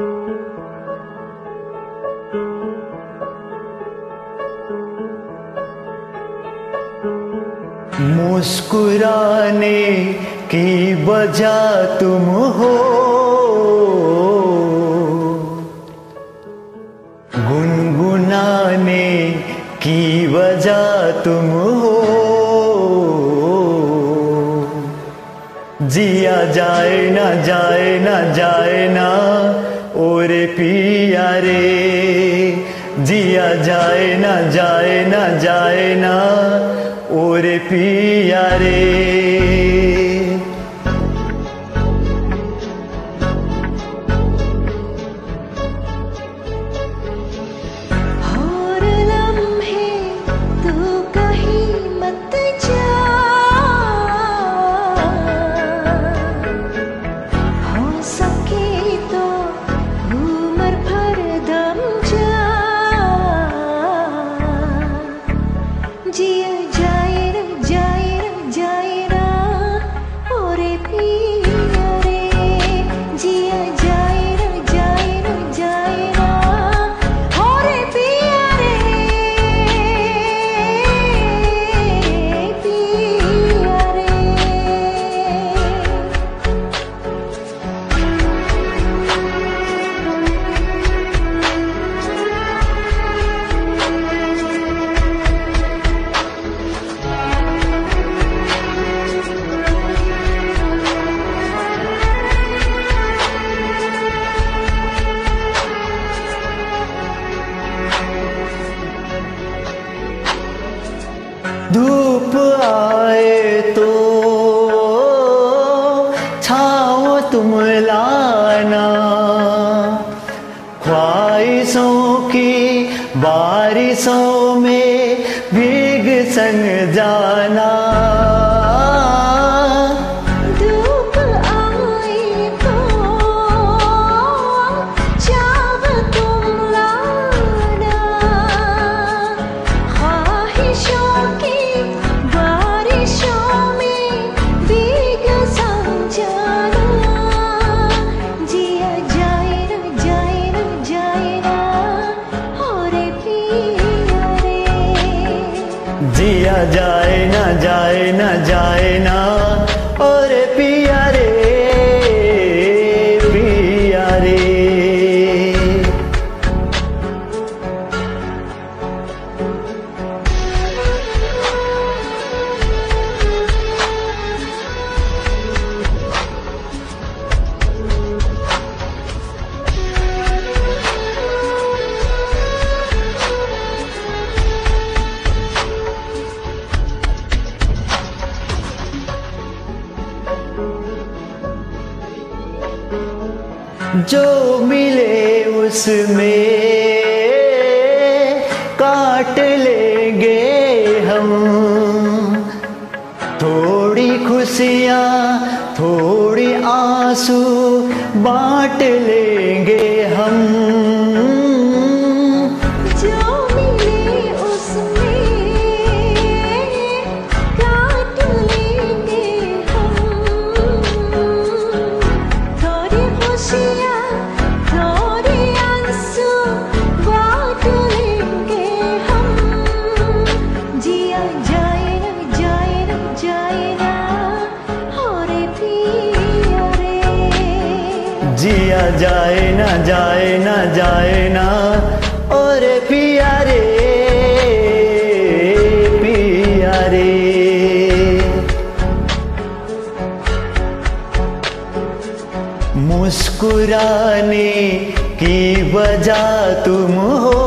मुस्कुराने की वजह तुम हो। गुनगुनाने की वजह तुम हो। जिया जाए ना जाए ना जाए ना। और पिया रे। जिया जाए ना जाए ना जाए ना और पिया रे। मत जा। धूप आए तो छाओ तुम लाना। ख्वाहिशों की बारिशों में भीग संग जाना। जिया जाए ना जाए ना जाए ना जो मिले उसमें काट लेंगे हम। थोड़ी खुशियाँ थोड़ी आँसू बांट लेंगे हम। जिया जाए ना जाए ना जाए ना। और पिया रे पिया रे मुस्कुराने की वजह तुम हो।